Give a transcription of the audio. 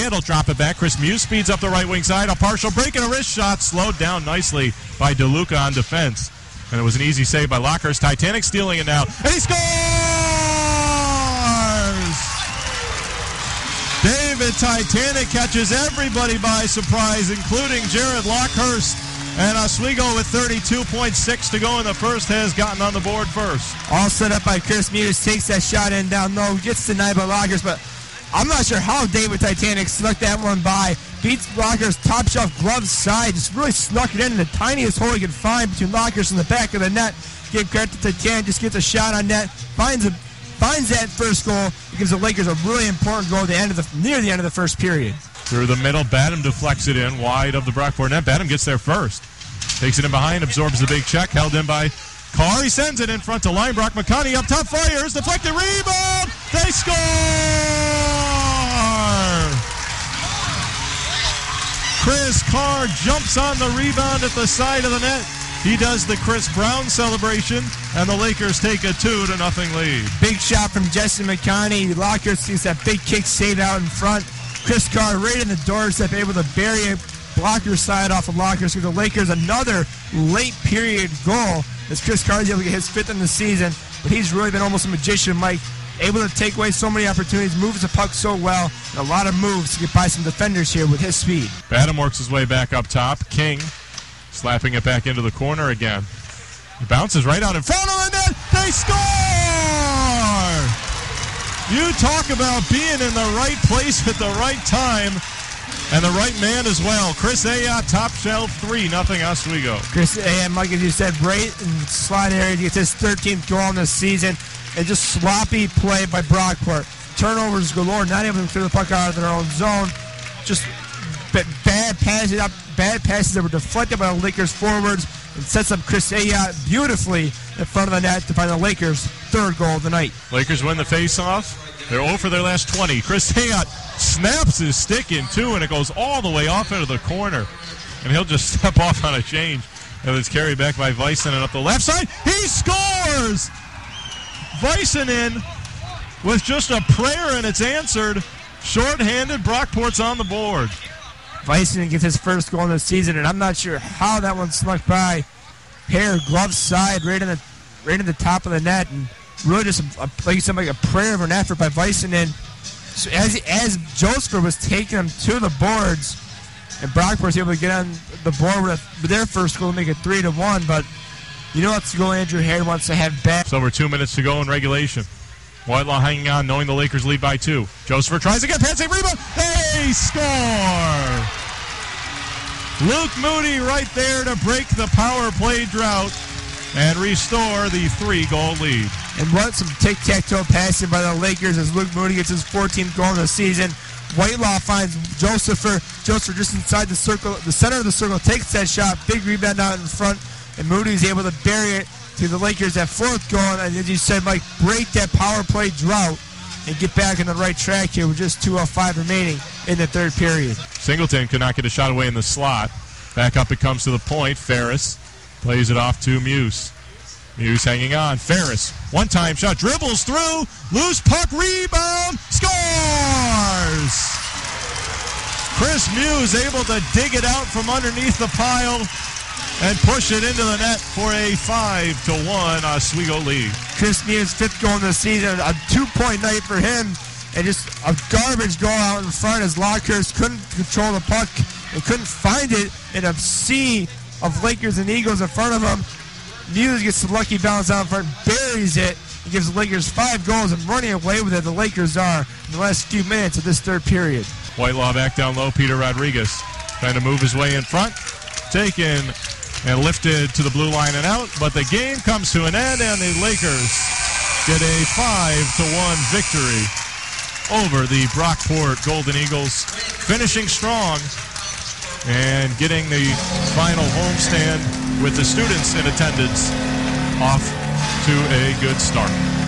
and he'll drop it back. Chris Muise speeds up the right wing side. A partial break and a wrist shot slowed down nicely by DeLuca on defense. And it was an easy save by Lockhurst. Titanic stealing it now. And he scores! David Titanic catches everybody by surprise, including Jared Lockhurst. And Oswego with 32.6 to go in the first has gotten on the board first. All set up by Chris Muise. Takes that shot in down low. Gets denied by Lockers, but I'm not sure how David Titanic snuck that one by. Beats Lockers top shelf glove side. Just really snuck it in, the tiniest hole he could find between Lockers and the back of the net. Give credit to Titanic. Just gets a shot on net. Finds a finds that first goal. It gives the Lakers a really important goal at the end of the near the end of the first period. Through the middle, Badham deflects it in wide of the Brockport net. Badham gets there first. Takes it in behind, absorbs the big check, held in by Carr. He sends it in front to Linebrock. McConney up top, fires, deflected rebound. They score! Chris Carr jumps on the rebound at the side of the net. He does the Chris Brown celebration, and the Lakers take a two to nothing lead. Big shot from Jesse McConney. Lockers sees that big kick saved out in front. Chris Carr right in the doorstep, able to bury it, blocker side off of Lockers. Give the Lakers another late period goal as Chris Carr is able to get his fifth in the season. But he's really been almost a magician, Mike. Able to take away so many opportunities, moves the puck so well, a lot of moves to get by some defenders here with his speed. Badham works his way back up top. King slapping it back into the corner again. He bounces right out in front of the net. They score! You talk about being in the right place at the right time and the right man as well. Chris Ayotte, top shelf, 3 nothing Oswego. Chris Ayotte, Mike, as you said, in slot area. He gets his 13th goal in the season. And just sloppy play by Brockport. Turnovers galore, not able to clear the puck out of their own zone. Just bad passes up, bad passes that were deflected by the Lakers forwards and sets up Chris Ayotte beautifully in front of the net to find the Lakers' third goal of the night. Lakers win the faceoff. They're 0 for their last 20. Chris Ayotte snaps his stick in two, and it goes all the way off into the corner. And he'll just step off on a change. And it's carried back by Vicenen up the left side. He scores! Vicenen with just a prayer, and it's answered. Short-handed, Brockport's on the board. Vicenen gets his first goal in the season, and I'm not sure how that one snuck by. Hair, glove side, right in the right in the top of the net, and really just a, said, like a prayer of an effort by Vicenen. So as as Joseph was taking him to the boards, and Brockport was able to get on the board with, their first goal, to make it three to one. But you know what's goal Andrew Hare wants to have back. So over two minutes to go in regulation. Whitelaw hanging on, knowing the Lakers lead by two. Joseph tries again, pass rebound. They score! Luke Moody right there to break the power play drought and restore the three goal lead. And what some tic tac toe passing by the Lakers as Luke Moody gets his 14th goal of the season. Whitelaw finds Josepher. Josepher just inside the circle, the center of the circle, takes that shot. Big rebound out in front, and Moody's able to bury it to the Lakers at fourth goal. And as you said, Mike, break that power play drought and get back on the right track here with just 2.05 remaining in the third period. Singleton could not get a shot away in the slot. Back up it comes to the point. Ferris plays it off to Muise. Muise hanging on. Ferris, one time shot, dribbles through, loose puck, rebound, scores! Chris Muise able to dig it out from underneath the pile and push it into the net for a 5 to 1 Oswego lead. Chris Muise, fifth goal in the season, a two point night for him, and just a garbage goal out in front as Lockhurst couldn't control the puck and couldn't find it in a sea of Lakers and Eagles in front of him. Muise gets the lucky bounce out in front, buries it, and gives the Lakers five goals and running away with it. The Lakers are in the last few minutes of this third period. Whitelaw back down low. Peter Rodriguez trying to move his way in front. Taken and lifted to the blue line and out. But the game comes to an end, and the Lakers get a 5 to 1 victory over the Brockport Golden Eagles, finishing strong and getting the final homestand with the students in attendance off to a good start.